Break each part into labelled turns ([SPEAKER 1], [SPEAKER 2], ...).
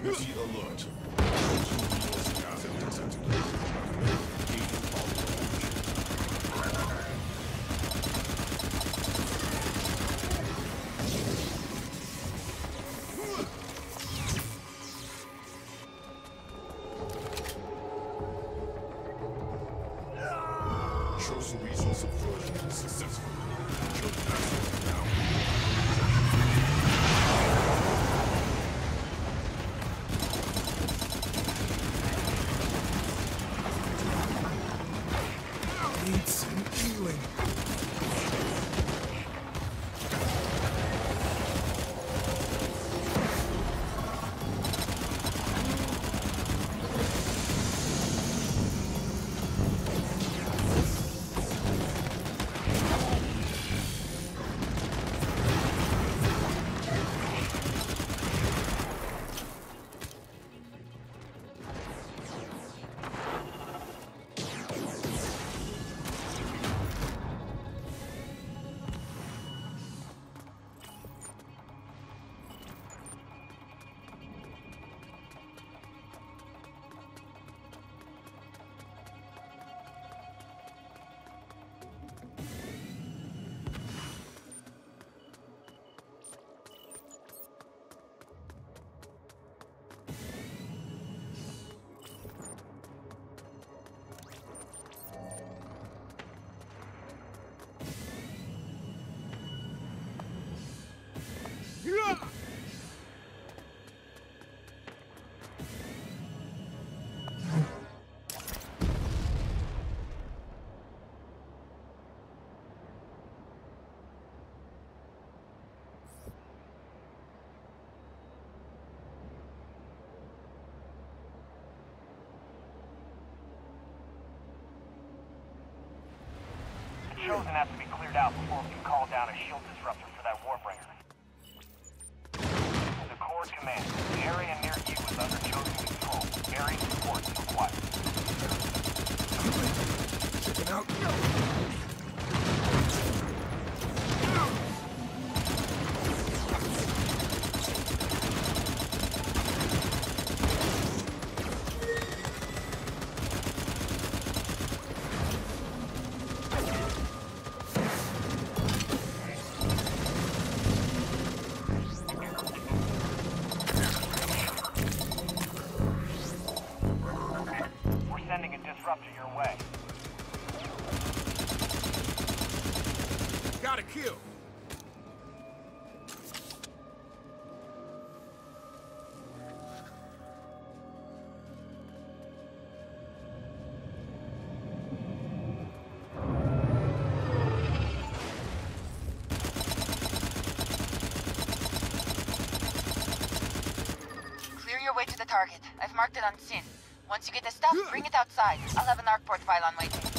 [SPEAKER 1] Proximity alert. Chosen
[SPEAKER 2] has to be cleared out before we can call down a shield disruptor for that Warbringer. The core command. The area near you is under Chosen control. Area support is required.
[SPEAKER 3] Checking out.
[SPEAKER 2] We're
[SPEAKER 4] on Sin. Once you get the stuff, bring it outside. I'll have an arc port file on waiting.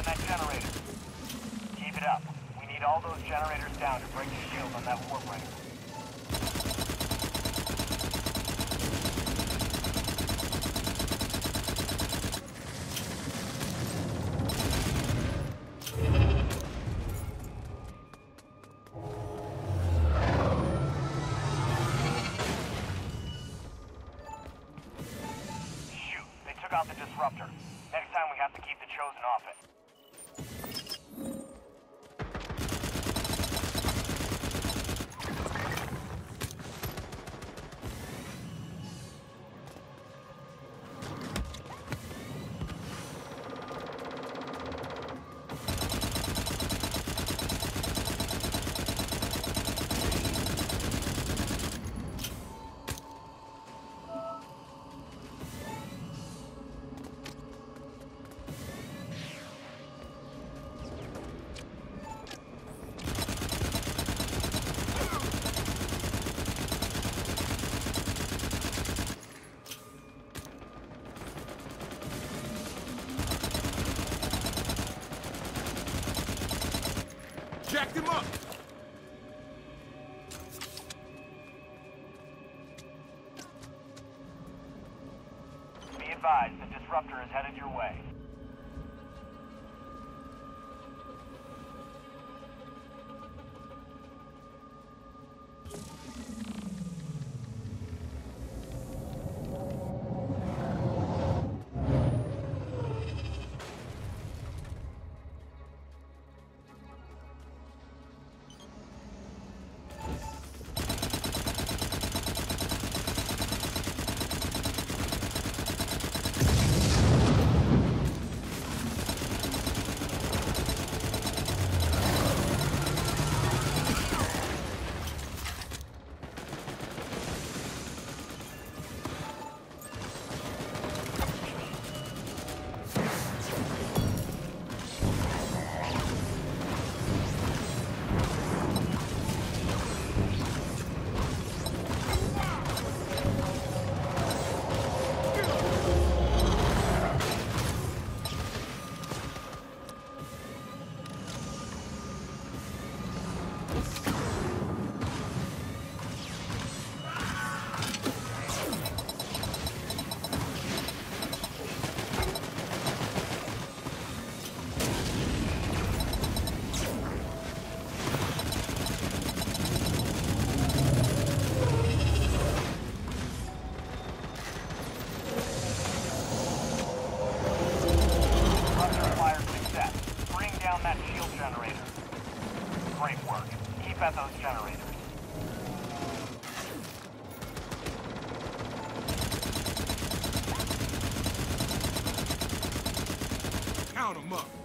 [SPEAKER 2] On that generator. Keep it up. We need all those generators down to break the shield on that Warbringer. Shoot, they took out the disruptor. Next time we have to keep the chosen off it.
[SPEAKER 3] Jacked him up!
[SPEAKER 2] Be advised, the disruptor is headed your way.
[SPEAKER 3] Count him up!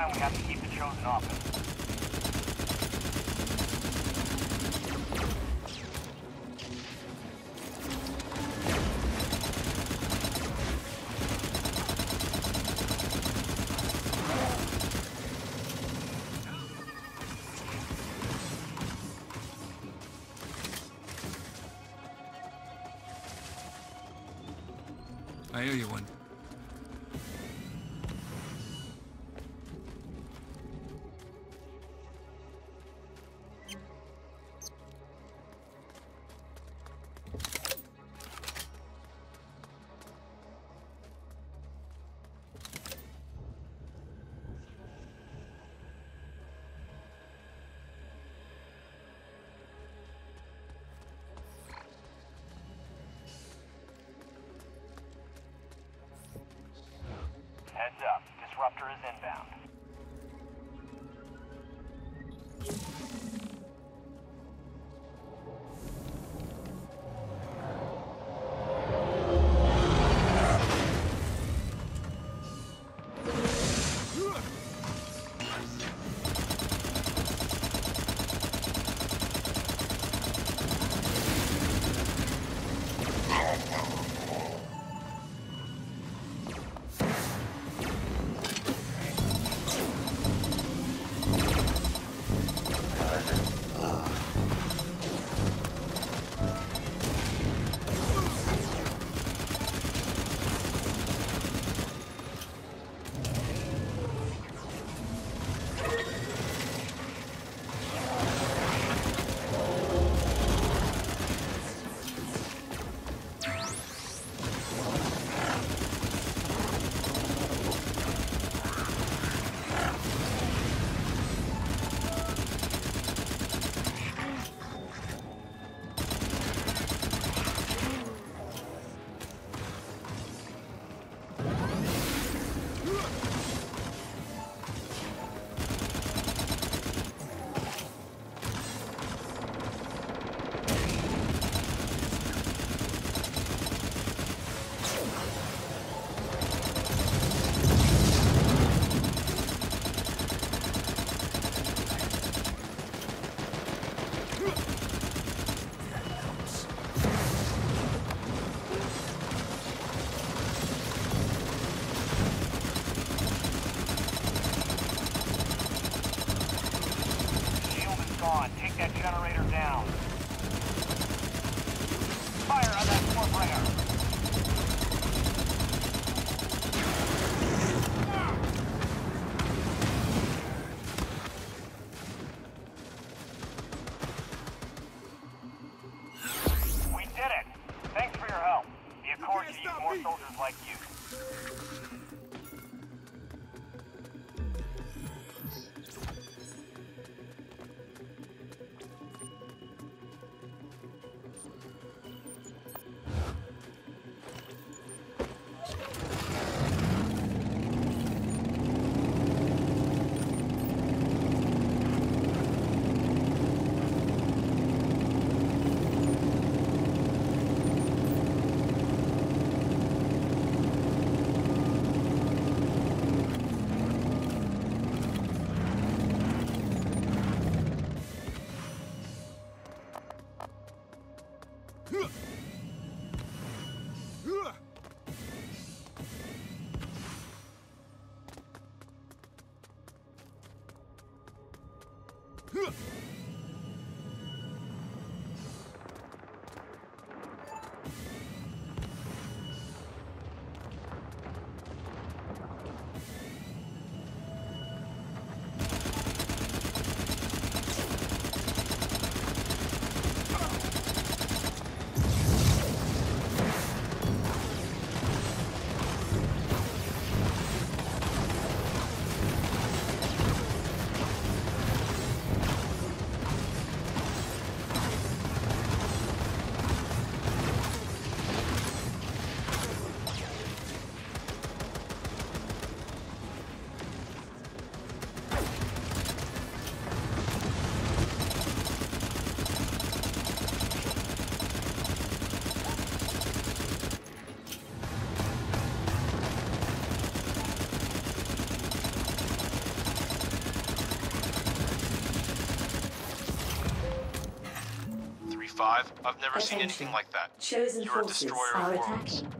[SPEAKER 2] time, we have to keep the chosen office. I owe you one.
[SPEAKER 5] うっ I've never seen anything like that.
[SPEAKER 4] Chosen
[SPEAKER 5] You're a destroyer of.
[SPEAKER 4] Attacking.